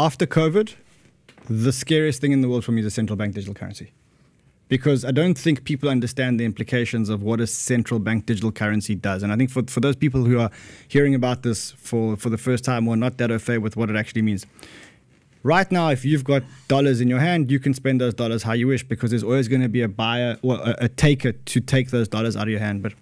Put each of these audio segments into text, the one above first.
after COVID, the scariest thing in the world for me is a central bank digital currency. Because I don't think people understand the implications of what a central bank digital currency does. And I think for, for those people who are hearing about this for, for the first time or not that au fait with what it actually means, right now, if you've got dollars in your hand, you can spend those dollars how you wish because there's always going to be a buyer or a, a taker to take those dollars out of your hand. But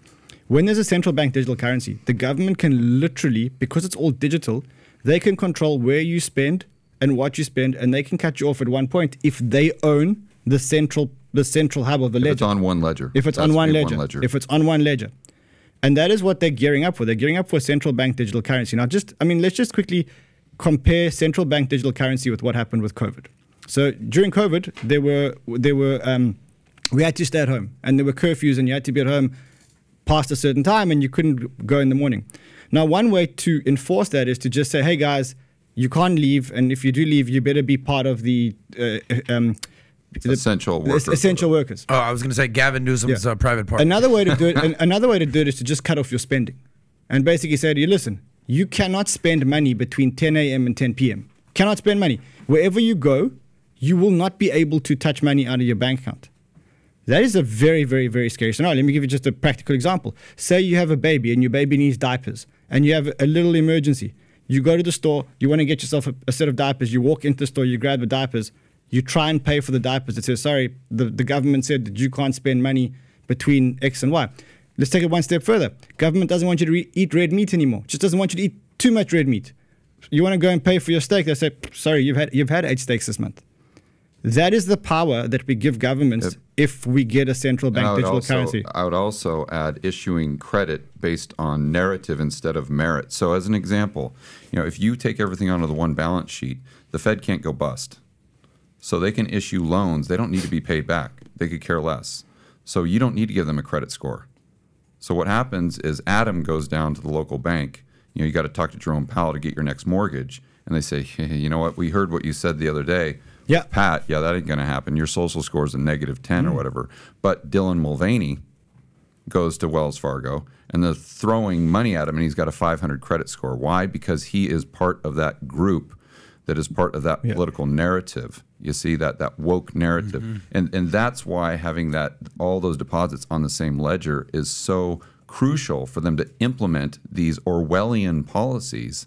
when there's a central bank digital currency, the government can literally, because it's all digital, they can control where you spend and what you spend, and they can cut you off at one point if they own the central the central hub of the If ledger. it's on one ledger. If it's on one be ledger, If it's on one ledger. And that is what they're gearing up for. They're gearing up for central bank digital currency. Now, just, I mean, let's just quickly compare central bank digital currency with what happened with COVID. So during COVID, there were, there were, um, we had to stay at home and there were curfews and you had to be at home past a certain time and you couldn't go in the morning. Now, one way to enforce that is to just say, hey guys, you can't leave. And if you do leave, you better be part of the, uh, um, the- Essential workers. essential workers. Oh, I was going to say Gavin Newsom's Yeah. uh, private part. Another way to do it. an- another way to do it is to just cut off your spending, and basically say to you, listen, you cannot spend money between 10 a.m. and 10 p.m. Cannot spend money wherever you go. You will not be able to touch money out of your bank account. That is a very, very, very scary scenario. Let me give you just a practical example. Say you have a baby and your baby needs diapers, and you have a little emergency. You go to the store, you want to get yourself a, a set of diapers, you walk into the store, you grab the diapers, you try and pay for the diapers. It says, sorry, the, the government said that you can't spend money between X and Y. Let's take it one step further. Government doesn't want you to eat red meat anymore, just doesn't want you to eat too much red meat. You want to go and pay for your steak, they say, sorry, you've had, you've had eight steaks this month. That is the power that we give governments if we get a central bank digital also, currency. I would also add issuing credit based on narrative instead of merit. So, as an example, you know, if you take everything onto the one balance sheet, the Fed can't go bust. So they can issue loans. They don't need to be paid back. They could care less. So you don't need to give them a credit score. So what happens is Adam goes down to the local bank. You know, you got to talk to Jerome Powell to get your next mortgage, and they say, hey, you know what? We heard what you said the other day. Yeah. Pat, yeah, that ain't going to happen. Your social score is a negative 10 or mm. whatever. But Dylan Mulvaney goes to Wells Fargo and they're throwing money at him and he's got a 500 credit score. Why? Because he is part of that group that is part of that Yeah. political narrative. You see that that woke narrative. Mm-hmm. And and that's why having that all those deposits on the same ledger is so crucial for them to implement these Orwellian policies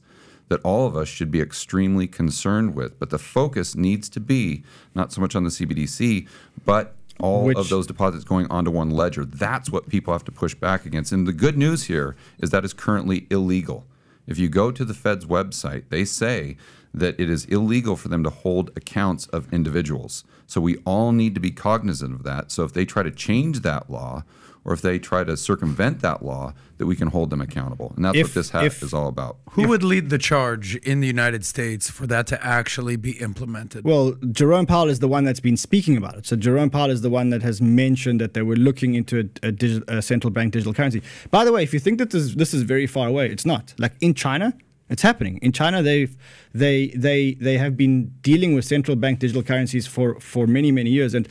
that all of us should be extremely concerned with. But the focus needs to be not so much on the CBDC, but all Which- of those deposits going onto one ledger. That's what people have to push back against. And the good news here is that is currently illegal. If you go to the Fed's website, they say that it is illegal for them to hold accounts of individuals. So we all need to be cognizant of that. So if they try to change that law, or if they try to circumvent that law, that we can hold them accountable. And that's If- what this hat if- is all about. Who would lead the charge in the United States for that to actually be implemented? Well, Jerome Powell is the one that's been speaking about it. So Jerome Powell is the one that has mentioned that they were looking into a, a, digi- a central bank digital currency. By the way, if you think that this, this is very far away, it's not. Like in China, it's happening. In China, they've they they they have been dealing with central bank digital currencies for for many many years and.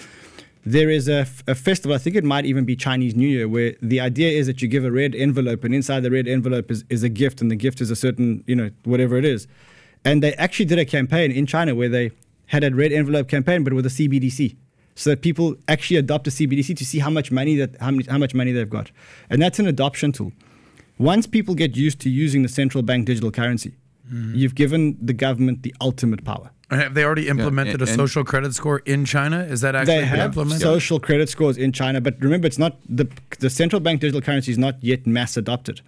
There is a, f- a festival, I think it might even be Chinese New Year, where the idea is that you give a red envelope, and inside the red envelope is, is a gift, and the gift is a certain, you know, whatever it is. And they actually did a campaign in China where they had a red envelope campaign, but with a CBDC, so that people actually adopt a CBDC to see how much money that how, many, how much money they've got, and that's an adoption tool. Once people get used to using the central bank digital currency, mm. you've given the government the ultimate power. And have they already implemented and- a social credit score in China? Is that actually They been have implemented? social credit scores in China, but remember, it's not the the central bank digital currency is not yet mass adopted.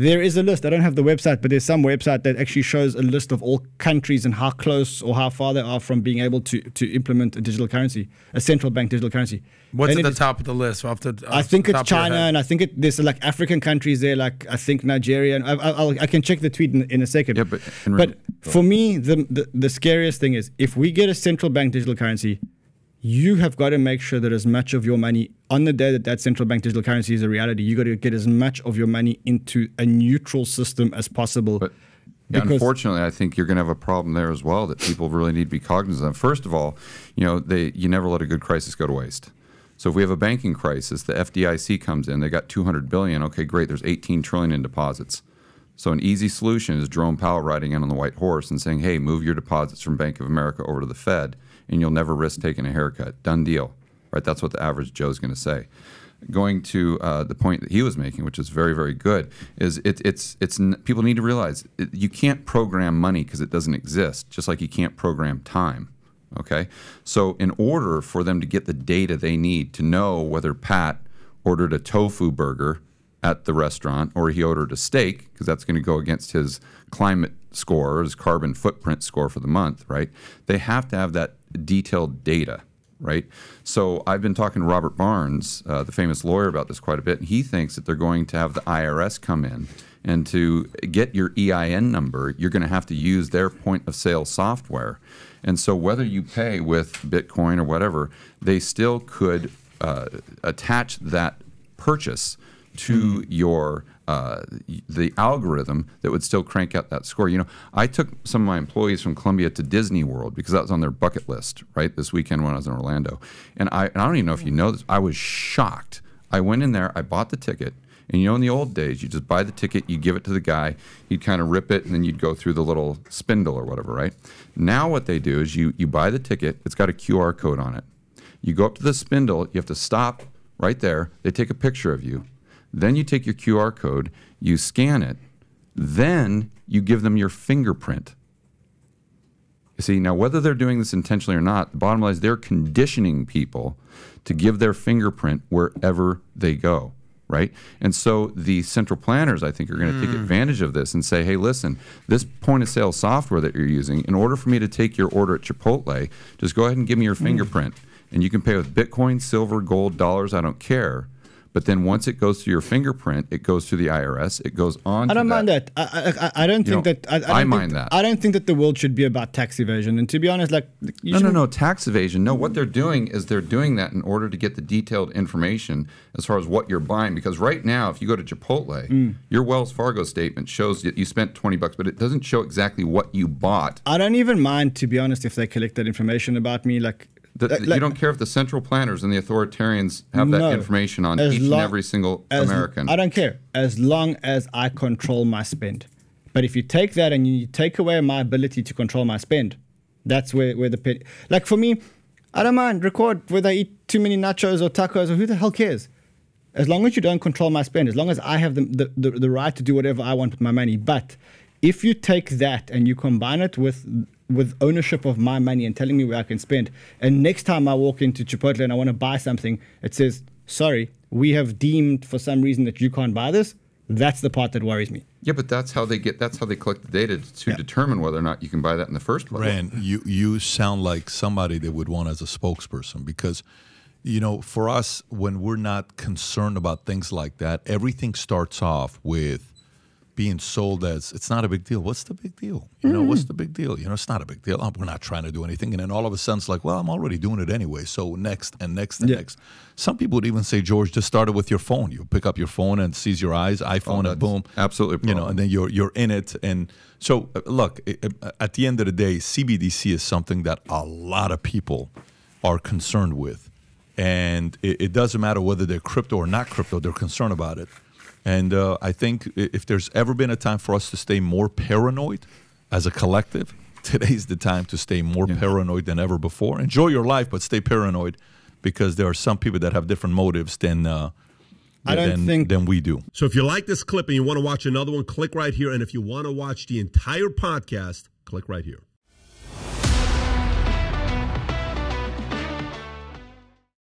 There is a list. I don't have the website, but there's some website that actually shows a list of all countries and how close or how far they are from being able to, to implement a digital currency, a central bank digital currency. What's And at the is- top of the list? Off the, I think it's top of your China, and I think it, there's like African countries there, like I think Nigeria, and I, I, I'll, I can check the tweet in, in a second. Yeah, but- and but for me, the, the the scariest thing is if we get a central bank digital currency, you have got to make sure that as much of your money on the day that that central bank digital currency is a reality, you got to get as much of your money into a neutral system as possible. But yeah, unfortunately, I think you're going to have a problem there as well that people really need to be cognizant of. First of all, you know, they you never let a good crisis go to waste. So if we have a banking crisis, the FDIC comes in, they got 200 billion. Okay, great. There's 18 trillion in deposits. So an easy solution is Jerome Powell riding in on the white horse and saying, "Hey, move your deposits from Bank of America over to the Fed, and you'll never risk taking a haircut. Done deal." Right? That's what the average Joe's going to say. Going to uh, the point that he was making, which is very, very good, is it, it's it's people need to realize it, you can't program money because it doesn't exist, just like you can't program time. Okay, so in order for them to get the data they need to know whether Pat ordered a tofu burger at the restaurant or he ordered a steak because that's going to go against his climate score, his carbon footprint score for the month, right? They have to have that detailed data, right? So I've been talking to Robert Barnes, uh, the famous lawyer, about this quite a bit, and he thinks that they're going to have the IRS come in. And to get your EIN number, you're going to have to use their point of sale software. And so, whether you pay with Bitcoin or whatever, they still could uh, attach that purchase to your uh, the algorithm that would still crank out that score. You know, I took some of my employees from Columbia to Disney World because that was on their bucket list, right? This weekend when I was in Orlando, and I and I don't even know if you know this. I was shocked. I went in there, I bought the ticket. And you know, in the old days, you just buy the ticket, you give it to the guy, he'd kind of rip it, and then you'd go through the little spindle or whatever, right? Now, what they do is you you buy the ticket, it's got a QR code on it. You go up to the spindle, you have to stop right there. They take a picture of you. Then you take your QR code, you scan it, then you give them your fingerprint. You see, now whether they're doing this intentionally or not, the bottom line is they're conditioning people to give their fingerprint wherever they go right? And so the central planners, I think, are going to mm. take advantage of this and say, hey, listen, this point of sale software that you're using, in order for me to take your order at Chipotle, just go ahead and give me your mm. fingerprint. And you can pay with Bitcoin, silver, gold, dollars, I don't care. But then once it goes through your fingerprint, it goes through the IRS. It goes on. I don't that. mind that. I, I, I don't think know, that. I, I, I mind think, that. I don't think that the world should be about tax evasion. And to be honest, like no, no, no, tax evasion. No, what they're doing is they're doing that in order to get the detailed information as far as what you're buying. Because right now, if you go to Chipotle, mm. your Wells Fargo statement shows that you spent twenty bucks, but it doesn't show exactly what you bought. I don't even mind, to be honest, if they collect that information about me. Like the, like, you don't care if the central planners and the authoritarians have that no, information on each long, and every single American. I don't care as long as I control my spend. But if you take that and you take away my ability to control my spend, that's where, where the pit. Like for me, I don't mind record whether I eat too many nachos or tacos or who the hell cares. As long as you don't control my spend, as long as I have the, the, the, the right to do whatever I want with my money. But if you take that and you combine it with with ownership of my money and telling me where I can spend. And next time I walk into Chipotle and I want to buy something, it says, sorry, we have deemed for some reason that you can't buy this. That's the part that worries me. Yeah, but that's how they get. That's how they collect the data to yeah. determine whether or not you can buy that in the first place. Ran, you you sound like somebody that would want as a spokesperson because, you know, for us when we're not concerned about things like that, everything starts off with being sold as it's not a big deal. What's the big deal? You know, mm. what's the big deal? You know, it's not a big deal. Oh, we're not trying to do anything. And then all of a sudden it's like, well, I'm already doing it anyway. So next and next and yeah. next. Some people would even say, George, just start it with your phone. You pick up your phone and sees your eyes, iPhone, oh, and boom, absolutely. You know, and then you're you're in it. And so, uh, look, at the end of the day, CBDC is something that a lot of people are concerned with, and it, it doesn't matter whether they're crypto or not crypto. They're concerned about it. And uh, I think if there's ever been a time for us to stay more paranoid as a collective, today's the time to stay more yeah. paranoid than ever before. Enjoy your life, but stay paranoid because there are some people that have different motives than. Uh, I don't than, think than we do. So if you like this clip and you want to watch another one, click right here. And if you want to watch the entire podcast, click right here.